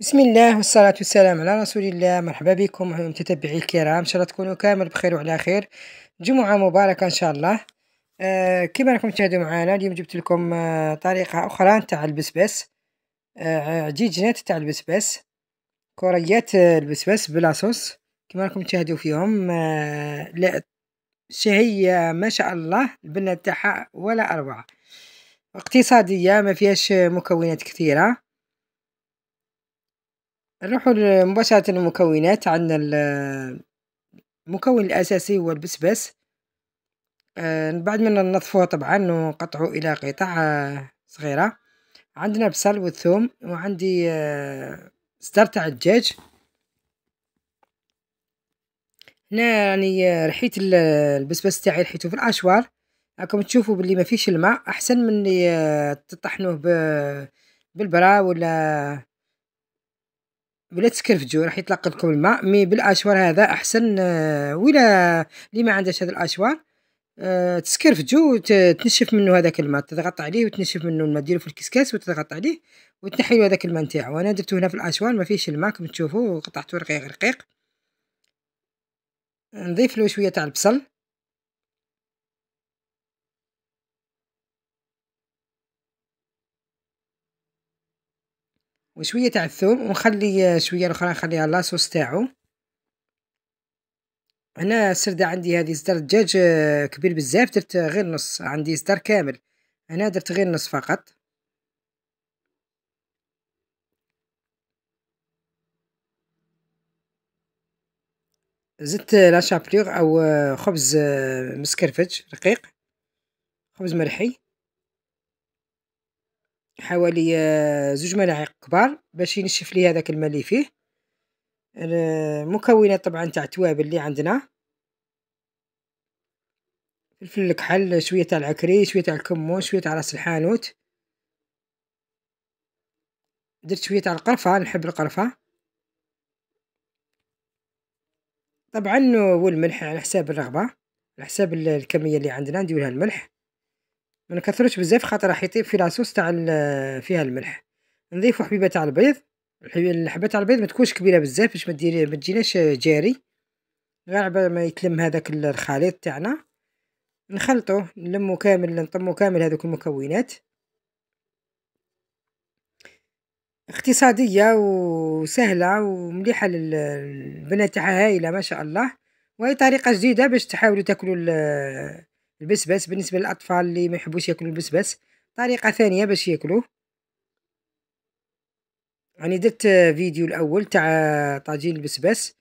بسم الله والصلاة والسلام على رسول الله مرحبا بكم متتبعي الكرام إن شاء الله تكونوا كامل بخير وعلى خير جمعة مباركة إن شاء الله آه كما راكم تشاهدوا معنا اليوم جبت لكم آه طريقة أخرى تاع البسباس آه عجيجنات تاع البسباس كوريات آه البسباس بلا صوص كما راكم تشاهدوا فيهم آه شهية ما شاء الله البنة تاعها ولا أروع اقتصادية ما فيهاش مكونات كثيرة نروحوا مباشرة للمكونات عندنا المكون الأساسي هو البسباس آه بعد ما ننظفوه طبعا ونقطعه إلى قطع آه صغيرة. عندنا البصل والثوم وعندي آه صدر تاع الدجاج. هنا راني رحيت البسباس تاعي رحيته في الأشوار. راكم تشوفوا باللي ما فيش الماء أحسن من تطحنوه بالبرا ولا ولا تسكرفجو راح يطلق لكم الماء. مي بالأشوار هذا أحسن آه، ولا اللي ما عندهش هذا الأشوار أه تسكرفجو وتنشف منه هذاك الماء. تضغط عليه وتنشف منه الماء ديرو في الكسكاس وتضغط عليه وتنحي هذاك الماء نتاعو. أنا درته هنا في الأشوار ما فيش الماء كما تشوفوا وقطعته رقيق رقيق. نضيف له شوية تاع البصل. وشوية تاع الثوم ونخلي شوية الأخرى نخليها لاصوص تاعو. هنا السردة عندي هذه صدر دجاج آه، كبير بزاف درت غير نص عندي صدر كامل. هنا درت غير نص فقط. زدت لا أو آه، خبز آه، مسكرفج رقيق. خبز مرحي. حوالي زوج ملاعق كبار باش ينشف لي هذاك الماء اللي فيه. المكونات طبعا تاع التوابل اللي عندنا. فلفل الكحل شوية تاع العكري شوية تاع الكمون شوية تاع راس الحانوت. درت شوية تاع القرفة نحب القرفة. طبعا والملح على حساب الرغبة على حساب الكمية اللي عندنا نديرها الملح. ما نكثروش بزاف خاطر راح يطيب في لاصوص تاع فيها الملح. نضيفو حبيبه تاع البيض. الحبة تاع البيض ما تكونش كبيرة بزاف باش ما ما تجيناش جاري. غير على ما يتلم هذاك الخليط تاعنا. نخلطوه نلمو كامل نطمو كامل هذوك المكونات. اقتصادية وسهلة ومليحة للبنات تاعها هايلة ما شاء الله. وهي طريقة جديدة باش تحاولوا تاكلوا البسبس بالنسبة للأطفال اللي ما يحبوش يأكلوا البسبس طريقة ثانية باش يأكلوه. راني درت فيديو الأول تاع طاجين البسبس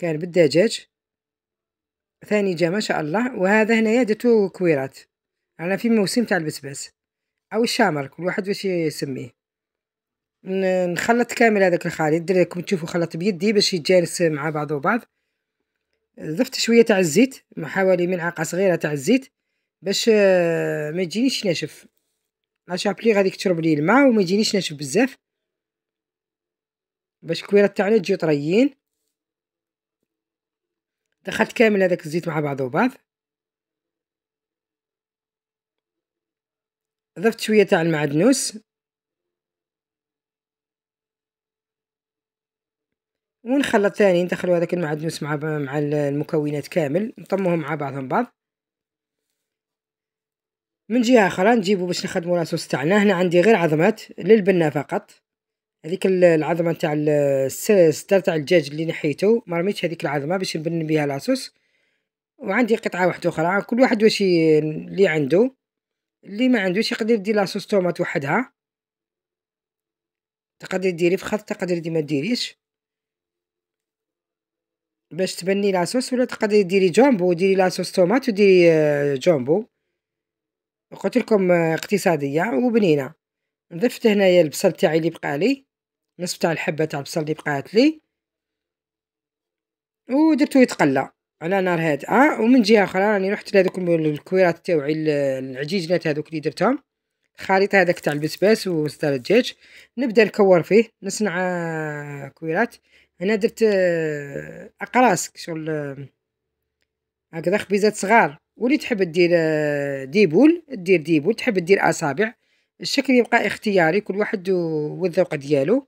كان بالدجاج. ثاني جا ما شاء الله وهذا هنايا درتو كويرات. أنا في موسم تاع البسبس أو الشامر كل واحد باش يسميه. نخلط كامل هذاك الخليط دركم تشوفوا خلط بيدي باش يتجانس مع بعضه بعض ضفت شوية تاع الزيت حوالي ملعقه صغيرة تاع الزيت باش آه، ما يجينيش ناشف. لاشابلي غادي تشرب لي الماء وما يجينيش ناشف بزاف. باش الكويرات تاعنا تجيو طريين. دخلت كامل هذاك الزيت مع بعضه بعض ضفت شوية تاع المعدنوس ونخلط ثاني ندخلوا هذاك المعدنوس مع مع المكونات كامل نطموهم مع بعضهم بعض. من جهة أخرى نجيبو باش نخدمو لاصوص تاعنا هنا عندي غير عظمات للبنه فقط. هذيك العظمة تاع الستر تاع الدجاج اللي نحيته ما رميتش هذيك العظمة باش نبن بها لاصوص وعندي قطعة واحدة أخرى كل واحد واش اللي عنده اللي ما عندوش يقدر يدير لاصوص طوماط وحدها تقدر ديري في خط تقدر دي ما ديريش. باش تبني la sauce ولا تقدري ديري جامبو؟ ديري la sauce tomate وديري آه، جامبو. قلت لكم آه، اقتصادية وبنينة. ضفت هنايا البصل تاعي اللي بقى لي. نصف تاع الحبة تاع البصل اللي بقات لي. ودرتو يتقلى على نار هادئة. ومن جهة أخرى راني رحت لهذوك الكويرات تاوعي العجيجنات هذوك اللي درتهم. الخليط هذاك تاع البسباس وصدر الدجاج. نبدأ نكور فيه نصنع آه، كويرات. هنا درت آه، اقراص شغل آه، هكذا خبيزات صغار. واللي تحب دير آه، des boules دير des boules تحب دير اصابع. الشكل يبقى اختياري كل واحد والذوق ديالو.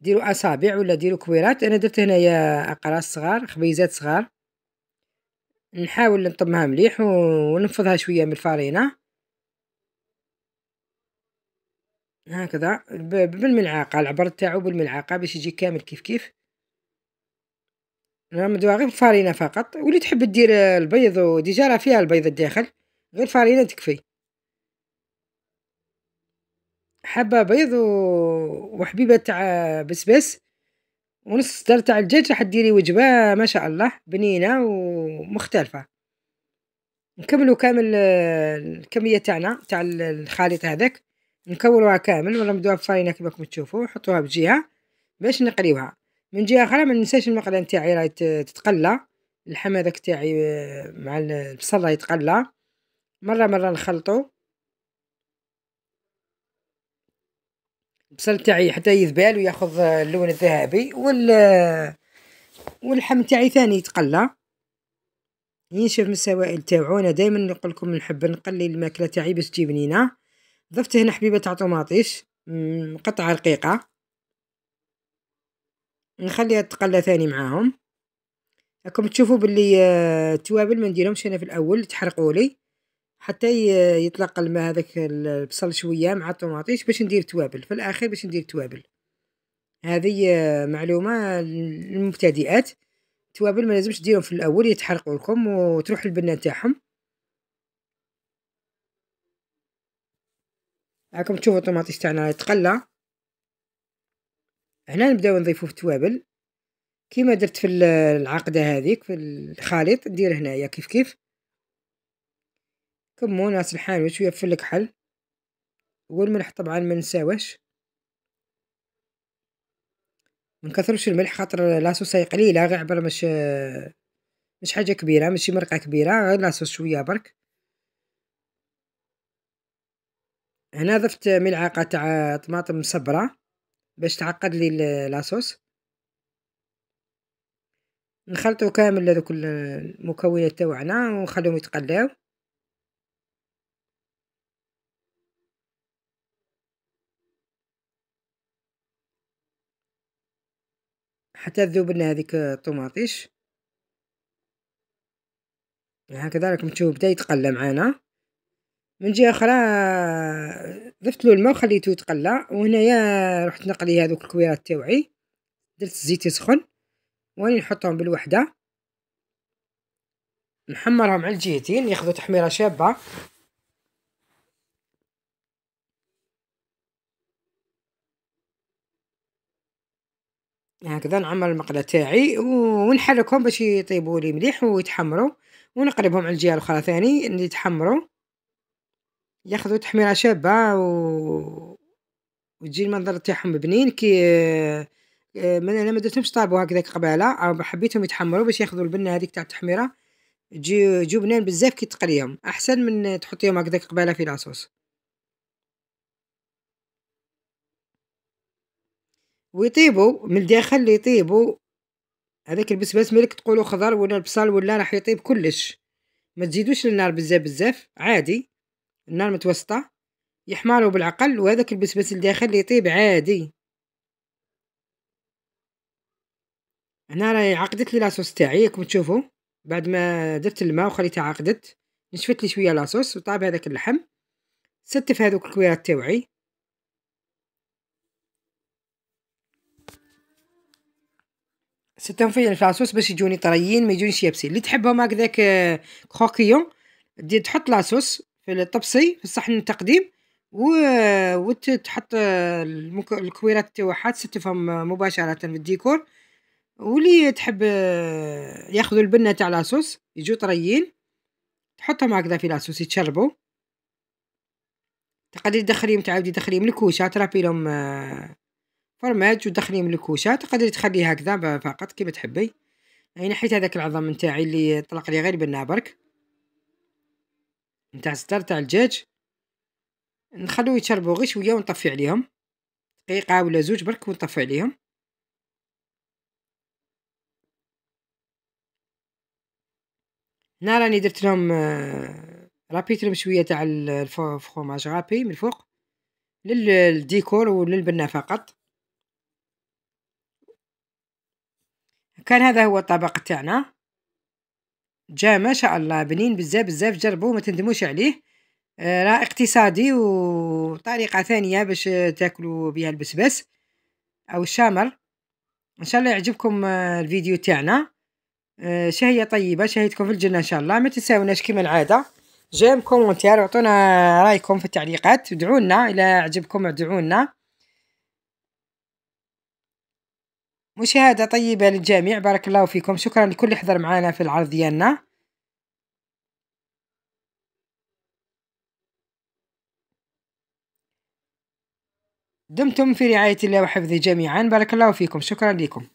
ديروا اصابع ولا ديروا كويرات أنا درت هنايا اقراص صغار خبيزات صغار. نحاول نطمها مليح وننفضها شوية من الفارينه هكذا بالملعقة العبر تاعو بالملعقة باش يجي كامل كيف كيف. أنا مدوها غير الفارينه فقط. واللي تحب دير البيض وديجا راه فيها البيض الداخل غير فارينه تكفي. حبة بيض وحبيبة تاع بسبس ونص صدر تاع الدجاج راح ديري وجبة ما شاء الله بنينة ومختلفة. نكملو كامل الكمية تاعنا تاع الخليط هذاك. نكولوها كامل ولا نبدوها بفارينة كيما راكم تشوفوا نحطوها بجهة باش نقليوها من جهة أخرى ما ننساش المقلة نتاعي راهي تتقلى. اللحم هذاك تاعي مع البصل راه يتقلى. مرة مرة نخلطو. البصل تاعي حتى يذبال وياخذ اللون الذهبي وال واللحم تاعي ثاني يتقلى. ينشف من السوائل تاعو أنا دائما نقول لكم نحب نقلي الماكلة تاعي باش تجي بنينه ضفت هنا حبيبة تاع طوماطيش مقطعه رقيقة. نخليها تقلى ثاني معاهم. راكم تشوفوا باللي التوابل ما نديرهمش أنا في الأول تحرقوا لي. حتى يطلق الماء هذاك البصل شوية مع الطوماطيش باش ندير توابل. في الأخير باش ندير توابل. هذه معلومة للمبتدئات. التوابل ما لازمش ديرهم في الأول يتحرقوا لكم وتروح البنه تاعهم. راكم تشوفوا الطوماطيش تاعنا يتقلى هنا نبداو نضيفو في التوابل. كيما درت في العقدة هذيك في الخليط ندير هنايا كيف كيف. كمون راس الحان وشويه فل الكحل. والملح طبعا ما نساوش ما نكثروش الملح خاطر لاصوص قليلة غير عبر مش مش حاجة كبيرة ماشي مرقة كبيرة غير لاصوص شوية برك. هنا ضفت ملعقة تاع طماطم مصبرة باش تعقد لي لاصوص نخلطو كامل هذوك المكونات تاوعنا ونخليهم يتقلاو. حتى تذوب لنا هذيك الطوماطيش هكذا راكم تشوفوا بدأ يتقلى معانا. من جهة أخرى ضفت له الماء وخليته يتقلى وهنايا رحت نقلي هذوك الكويرات تاوعي درت الزيت يسخن وأني نحطهم بالوحدة. نحمرهم على الجهتين ياخذوا تحميرة شابة. هكذا نعمر المقلة تاعي ونحركهم باش يطيبوا لي مليح ويتحمروا ونقلبهم على الجهة الأخرى ثاني اللي يتحمروا ياخذوا تحميرة شابة و وتجي المنظر تاعهم بنين كي من أنا ما درتهمش طابوا هكذاك قبالة أو حبيتهم يتحمروا باش ياخذوا البنة هذيك تاع التحميرة. تجي يجيو بنان بزاف كي تقليهم. أحسن من تحطيهم هكذاك قبالة في لاصوص. ويطيبوا من الداخل يطيبوا. هذاك البسباس ملك تقولوا خضر ولا البصل ولا راح يطيب كلش. ما تزيدوش النار بزاف بزاف عادي. النار متوسطة يحمروا بالعقل وهذاك البسباس الداخل يطيب عادي. هنا راهي عقدت لي لاصوص تاعي راكم تشوفوا بعد ما درت الماء وخليتها عقدت نشفت لي شوية لاصوص وطاب هذاك اللحم. ستف هذوك الكويرات تاوعي. ستهم في الفلاصوص باش يجوني طريين ما يجونيش يابسين اللي تحبهم هكذاك كروكيون دير تحط لاصوص في الطبسي في الصحن التقديم. وتحط. الكويرات تاعها تستفهم مباشرة في الديكور واللي تحب ياخذوا البنة تاع لاصوص يجوا طريين تحطهم هكذا في لاصوص يتشربوا تقدري تدخليهم تعاودي تدخليهم الكوشه ترابي لهم فرماج ودخليهم الكوشه تقدري تخليه هكذا فقط كيما تحبي هاي نحيت هذاك العظم نتاعي اللي طلق لي غير بنا برك نتاع الصدر تاع الدجاج نخلوه يتشربوا غير شوية ونطفي عليهم دقيقة ولا زوج برك ونطفي عليهم. هنا راني درت لهم رابيت لهم شوية تاع الفرماج رابي من الفوق للديكور وللبنة فقط. كان هذا هو الطبق تاعنا. جا ما شاء الله بنين بزاف بزاف جربوه ما تندموش عليه. آه، راه اقتصادي وطريقة ثانية باش تاكلوا بها البسبس أو الشامر. إن شاء الله يعجبكم آه، الفيديو تاعنا. آه، شهية طيبة شهيتكم في الجنة إن شاء الله. ما تنساوناش كما العادة. j'aime commentaire وعطونا رأيكم في التعليقات. ادعونا إلى عجبكم ادعونا مشاهدة طيبة للجميع بارك الله فيكم. شكرا لكل اللي حضر معنا في العرض ديالنا دمتم في رعاية الله وحفظه جميعا. بارك الله فيكم. شكرا لكم.